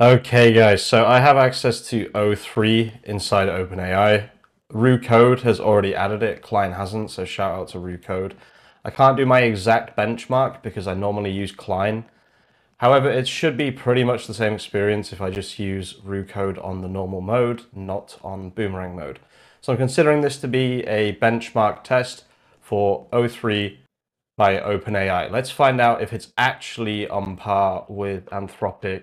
Okay guys, so I have access to O3 inside OpenAI. Roo Code has already added it, Cline hasn't, so shout out to Roo Code. I can't do my exact benchmark because I normally use Cline. However, it should be pretty much the same experience if I just use Roo Code on the normal mode, not on Boomerang mode. So I'm considering this to be a benchmark test for O3 by OpenAI. Let's find out if it's actually on par with Anthropic,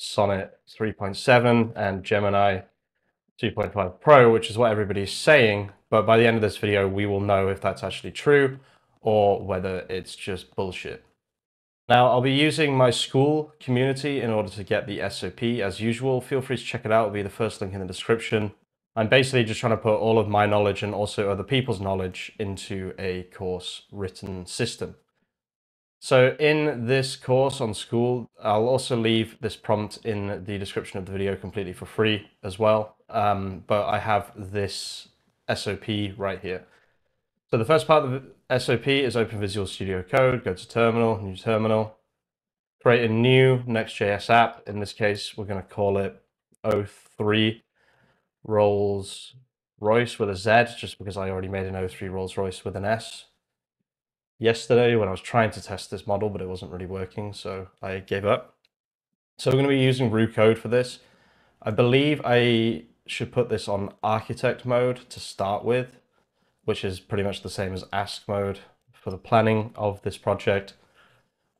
Sonnet 3.7 and Gemini 2.5 Pro, which is what everybody's saying. But by the end of this video, we will know if that's actually true or whether it's just bullshit. Now, I'll be using my Skool community in order to get the SOP as usual. Feel free to check it out. It'll be the first link in the description. I'm basically just trying to put all of my knowledge and also other people's knowledge into a course written system. So in this course on Skool, I'll also leave this prompt in the description of the video completely for free as well. Um, but I have this SOP right here. So the first part of the SOP is open Visual Studio Code, go to terminal, new terminal, create a new Next.js app. In this case, we're going to call it O3 Rolls Royce with a Z, just because I already made an O3 Rolls Royce with an S yesterday when I was trying to test this model, but it wasn't really working, so I gave up. So we're going to be using Roo Code for this. I believe I should put this on architect mode to start with, which is pretty much the same as ask mode for the planning of this project.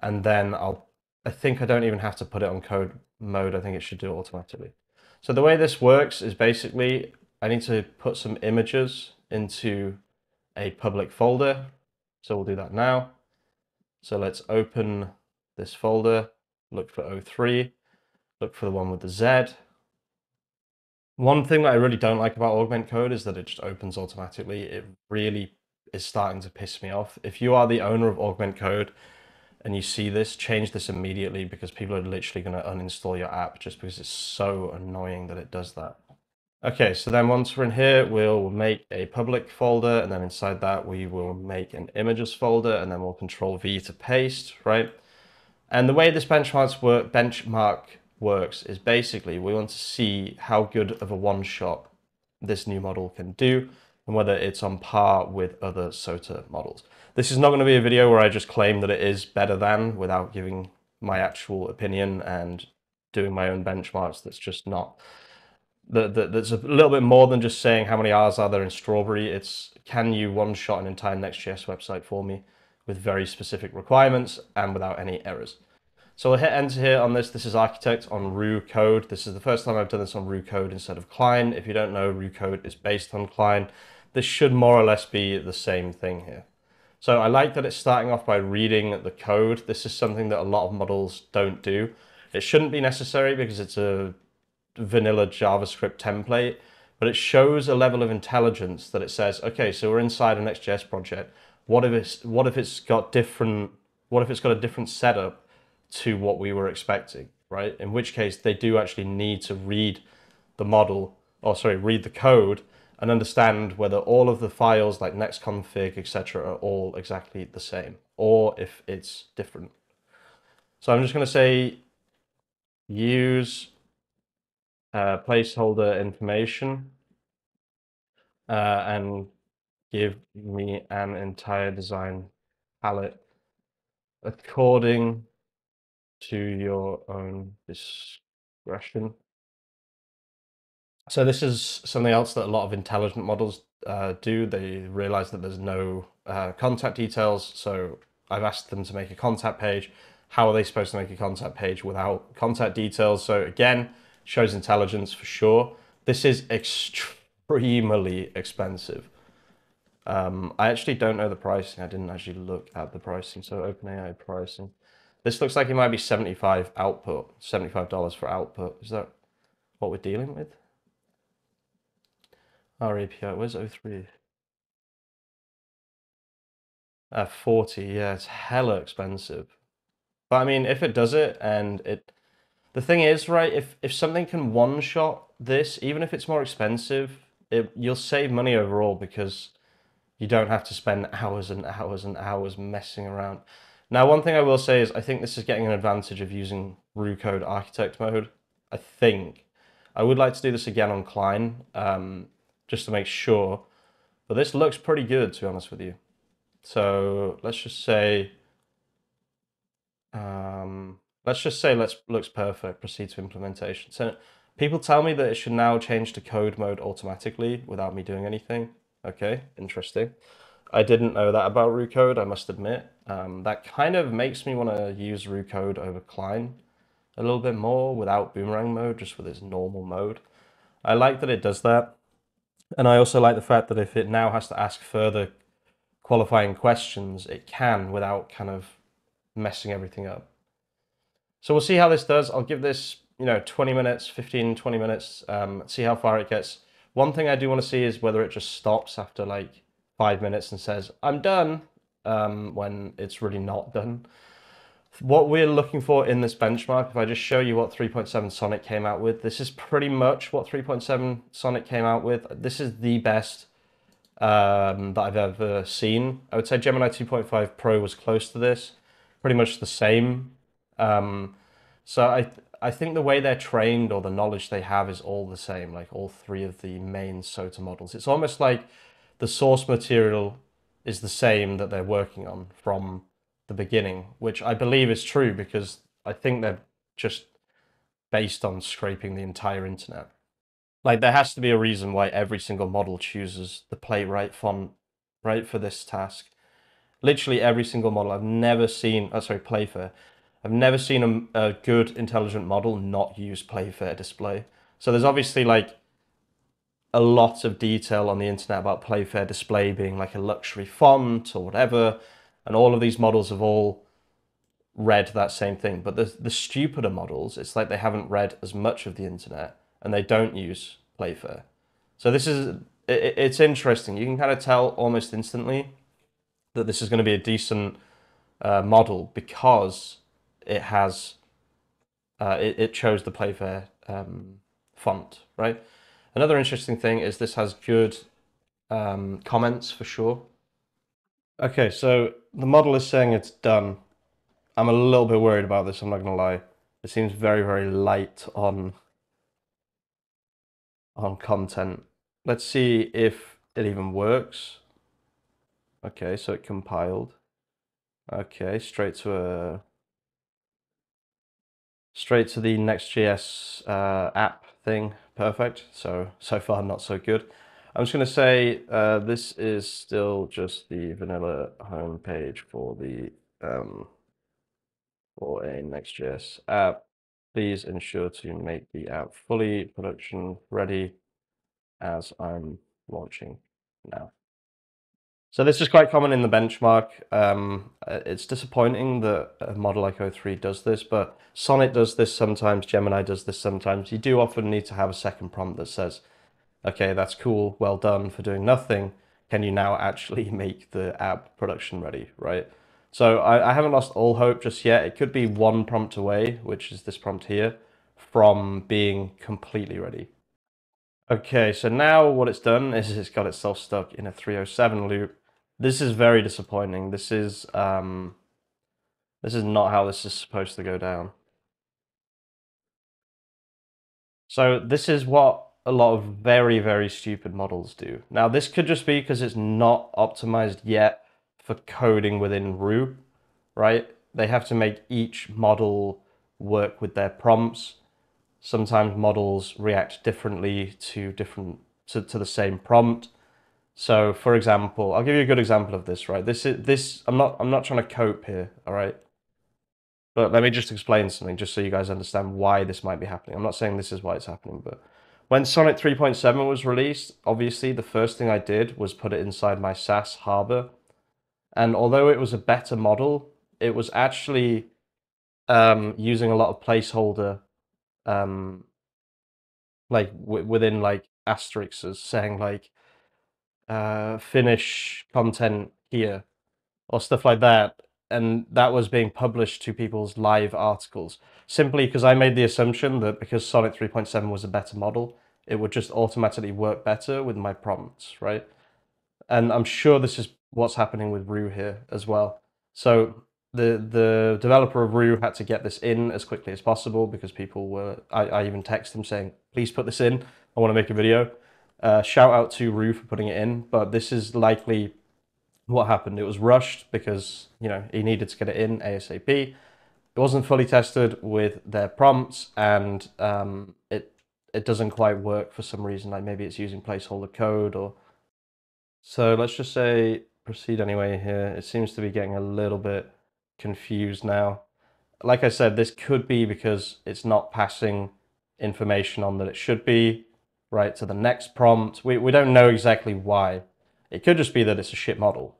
And then I'll, I think I don't even have to put it on code mode. I think it should do it automatically. So the way this works is basically I need to put some images into a public folder. So we'll do that now. So let's open this folder, look for O3, look for the one with the Z. One thing that I really don't like about Augment Code is that it just opens automatically. It really is starting to piss me off. If you are the owner of Augment Code and you see this, change this immediately because people are literally going to uninstall your app just because it's so annoying that it does that. Okay, so then once we're in here, we'll make a public folder, and then inside that we will make an images folder, and then we'll control V to paste, right? And the way this benchmarks work, benchmark works is basically we want to see how good of a one-shot this new model can do, and whether it's on par with other SOTA models. This is not going to be a video where I just claim that it is better than without giving my actual opinion and doing my own benchmarks. That's just not that, that that's a little bit more than just saying how many hours are there in Strawberry. It's can you one shot an entire Next.js website for me with very specific requirements and without any errors. So we'll hit enter here on this. This is Architect on Roo Code. This is the first time I've done this on Roo Code instead of Cline. If you don't know, Roo Code is based on Cline. This should more or less be the same thing here. So I like that it's starting off by reading the code. This is something that a lot of models don't do. It shouldn't be necessary because it's a vanilla JavaScript template, but it shows a level of intelligence that it says, okay, so we're inside an Next.js project. What if it's what if it's got different what if it's got a different setup to what we were expecting, right? In which case they do actually need to read the model, or sorry, read the code and understand whether all of the files like nextconfig, etc., are all exactly the same, or if it's different. So I'm just going to say use uh, placeholder information uh, and give me an entire design palette according to your own discretion. So this is something else that a lot of intelligent models uh, do. They realize that there's no uh, contact details. So I've asked them to make a contact page. How are they supposed to make a contact page without contact details? So again, shows intelligence for sure. This is extremely expensive. Um, I actually don't know the pricing. I didn't actually look at the pricing. So OpenAI pricing. This looks like it might be 75 output, $75 for output. Is that what we're dealing with? Our API, where's O3? Uh, 40, yeah, it's hella expensive. But I mean, if it does it and it the thing is, right, if, if something can one-shot this, even if it's more expensive, it, you'll save money overall because you don't have to spend hours and hours and hours messing around. Now, one thing I will say is I think this is getting an advantage of using Roo Code Architect mode. I think. I would like to do this again on Cline, um, just to make sure. But this looks pretty good, to be honest with you. So let's just say, um, let's just say let's looks perfect. Proceed to implementation. So people tell me that it should now change to code mode automatically without me doing anything. Okay, interesting. I didn't know that about Roo Code, I must admit. Um, that kind of makes me want to use Roo Code over Cline a little bit more without boomerang mode, just with its normal mode. I like that it does that. And I also like the fact that if it now has to ask further qualifying questions, it can without kind of messing everything up. So we'll see how this does. I'll give this, you know, 20 minutes, 15, 20 minutes, um, see how far it gets. One thing I do want to see is whether it just stops after like five minutes and says, I'm done, um, when it's really not done what we're looking for in this benchmark, if I just show you what 3.7 Sonnet came out with, this is pretty much what 3.7 Sonnet came out with. This is the best um, that I've ever seen. I would say Gemini 2.5 Pro was close to this, pretty much the same. Um, so I I think the way they're trained or the knowledge they have is all the same, like all three of the main SOTA models. It's almost like the source material is the same that they're working on from the beginning, which I believe is true because I think they're just based on scraping the entire internet. Like there has to be a reason why every single model chooses the playwright font, right, for this task. Literally every single model. I've never seen, oh sorry, Playfair. I've never seen a, a good intelligent model not use Playfair display. So there's obviously like a lot of detail on the internet about Playfair display being like a luxury font or whatever and all of these models have all read that same thing. But the, the stupider models, it's like they haven't read as much of the internet and they don't use Playfair. So this is, it, it's interesting. You can kind of tell almost instantly that this is going to be a decent uh, model because it has, uh, it, it chose the Playfair um, font, right? Another interesting thing is this has good um, comments for sure. Okay, so the model is saying it's done. I'm a little bit worried about this, I'm not to lie. It seems very, very light on, on content. Let's see if it even works. Okay, so it compiled. Okay, straight to a straight to the Next.js uh, app thing. Perfect. So so far not so good. I'm just going to say uh, this is still just the vanilla homepage for the um, for a Next.js app. Please ensure to make the app fully production ready as I'm launching now. So this is quite common in the benchmark. Um, uh, it's disappointing that a model like O3 does this, but Sonnet does this sometimes, Gemini does this sometimes. You do often need to have a second prompt that says, okay, that's cool, well done for doing nothing. Can you now actually make the app production ready, right? So I, I haven't lost all hope just yet. It could be one prompt away, which is this prompt here, from being completely ready. Okay, so now what it's done is it's got itself stuck in a 307 loop. This is very disappointing. This is um, this is not how this is supposed to go down. So this is what a lot of very, very stupid models do. Now, this could just be because it's not optimized yet for coding within Roo, right? They have to make each model work with their prompts. Sometimes models react differently to different to, to the same prompt. So, for example, I'll give you a good example of this, right? This is this. I'm not. I'm not trying to cope here. All right. But let me just explain something, just so you guys understand why this might be happening. I'm not saying this is why it's happening, but when Sonnet 3.7 was released, obviously the first thing I did was put it inside my SaaS Harbor. And although it was a better model, it was actually um, using a lot of placeholder, um, like within like asterisks, saying like uh, finish content here or stuff like that and that was being published to people's live articles simply because I made the assumption that because Sonnet 3.7 was a better model, it would just automatically work better with my prompts, right? And I'm sure this is what's happening with Roo here as well. So the the developer of Roo had to get this in as quickly as possible because people were. I, I even texted him saying, "Please put this in. I want to make a video." Uh, shout out to Roo for putting it in, but this is likely what happened. It was rushed because you know he needed to get it in ASAP. It wasn't fully tested with their prompts, and um, it it doesn't quite work for some reason. Like maybe it's using placeholder code or. So let's just say proceed anyway here. It seems to be getting a little bit confused now. Like I said, this could be because it's not passing information on that it should be, right, to the next prompt. We, we don't know exactly why. It could just be that it's a shit model,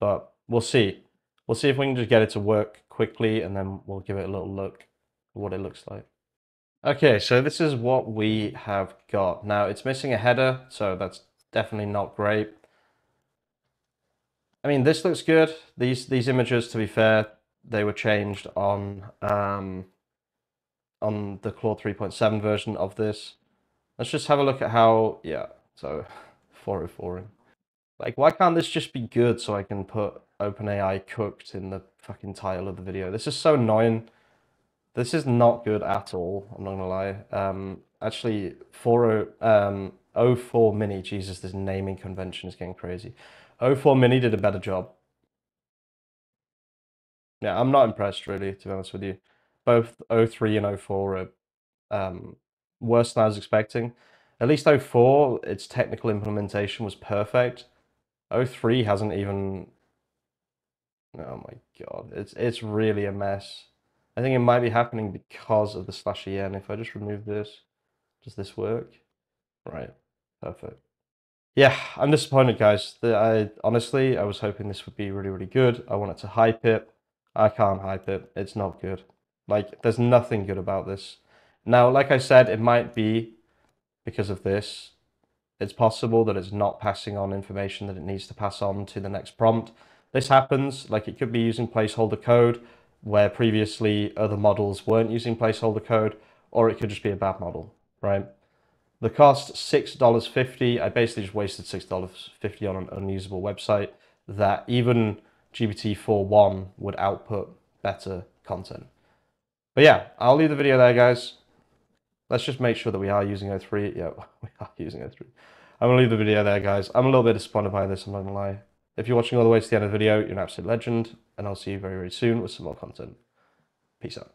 but we'll see. We'll see if we can just get it to work quickly and then we'll give it a little look at what it looks like. Okay, so this is what we have got. Now, it's missing a header, so that's definitely not great. I mean, this looks good. These these images, to be fair, they were changed on um, on the Claude 3.7 version of this. Let's just have a look at how, yeah, so 404. Like, why can't this just be good so I can put OpenAI cooked in the fucking title of the video? This is so annoying. This is not good at all, I'm not gonna lie. Um, actually, 40, um, 04 Mini, Jesus, this naming convention is getting crazy. 04 Mini did a better job. Yeah, I'm not impressed really, to be honest with you. Both 03 and 04 are um, worse than I was expecting. At least 04, its technical implementation was perfect. 03 hasn't even. Oh my god, it's it's really a mess. I think it might be happening because of the slash en. If I just remove this, does this work? Right, perfect yeah, I'm disappointed, guys. I honestly, I was hoping this would be really, really good. I wanted to hype it. I can't hype it. It's not good. Like, there's nothing good about this. Now, like I said, it might be because of this. It's possible that it's not passing on information that it needs to pass on to the next prompt. This happens, like it could be using placeholder code where previously other models weren't using placeholder code, or it could just be a bad model, right? The cost, $6.50. I basically just wasted $6.50 on an unusable website that even GPT-4.1 would output better content. But yeah, I'll leave the video there, guys. Let's just make sure that we are using O3. Yeah, we are using O3. I'm going to leave the video there, guys. I'm a little bit disappointed by this, I'm not going to lie. If you're watching all the way to the end of the video, you're an absolute legend, and I'll see you very, very soon with some more content. Peace out.